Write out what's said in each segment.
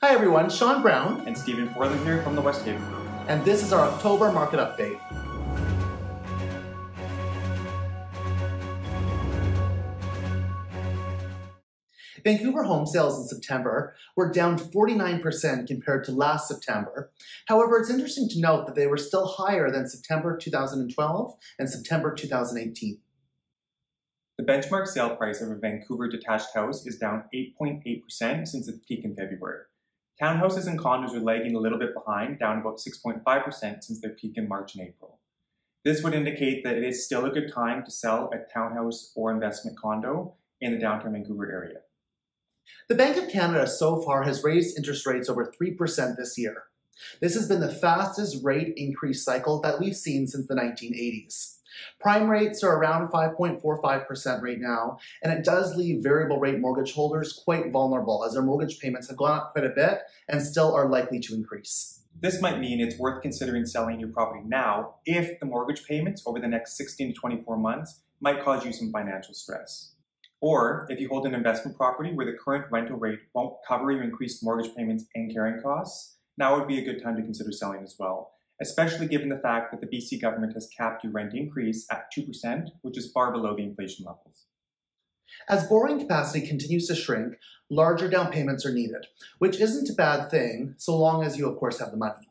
Hi everyone, Shawn Brown. And Steven Forlin here from the West Haven Group. And this is our October market update. Vancouver home sales in September were down 49% compared to last September. However, it's interesting to note that they were still higher than September 2012 and September 2018. The benchmark sale price of a Vancouver detached house is down 8.8% since its peak in February. Townhouses and condos are lagging a little bit behind, down about 6.5% since their peak in March and April. This would indicate that it is still a good time to sell a townhouse or investment condo in the downtown Vancouver area. The Bank of Canada so far has raised interest rates over 3% this year. This has been the fastest rate increase cycle that we've seen since the 1980s. Prime rates are around 5.45% right now, and it does leave variable rate mortgage holders quite vulnerable as their mortgage payments have gone up quite a bit and still are likely to increase. This might mean it's worth considering selling your property now if the mortgage payments over the next 16 to 24 months might cause you some financial stress. Or if you hold an investment property where the current rental rate won't cover your increased mortgage payments and carrying costs, now would be a good time to consider selling as well, especially given the fact that the BC government has capped your rent increase at 2%, which is far below the inflation levels. As borrowing capacity continues to shrink, larger down payments are needed, which isn't a bad thing so long as you, of course, have the money.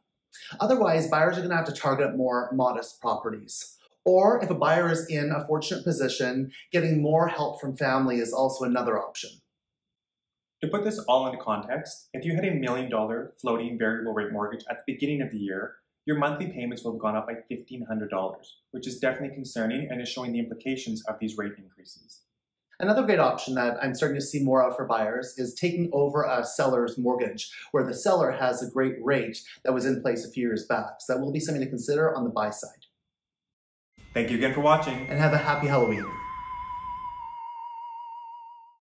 Otherwise, buyers are going to have to target more modest properties. Or if a buyer is in a fortunate position, getting more help from family is also another option. To put this all into context, if you had a million dollar floating variable rate mortgage at the beginning of the year, your monthly payments will have gone up by $1,500, which is definitely concerning and is showing the implications of these rate increases. Another great option that I'm starting to see more of for buyers is taking over a seller's mortgage, where the seller has a great rate that was in place a few years back. So that will be something to consider on the buy side. Thank you again for watching. And have a happy Halloween.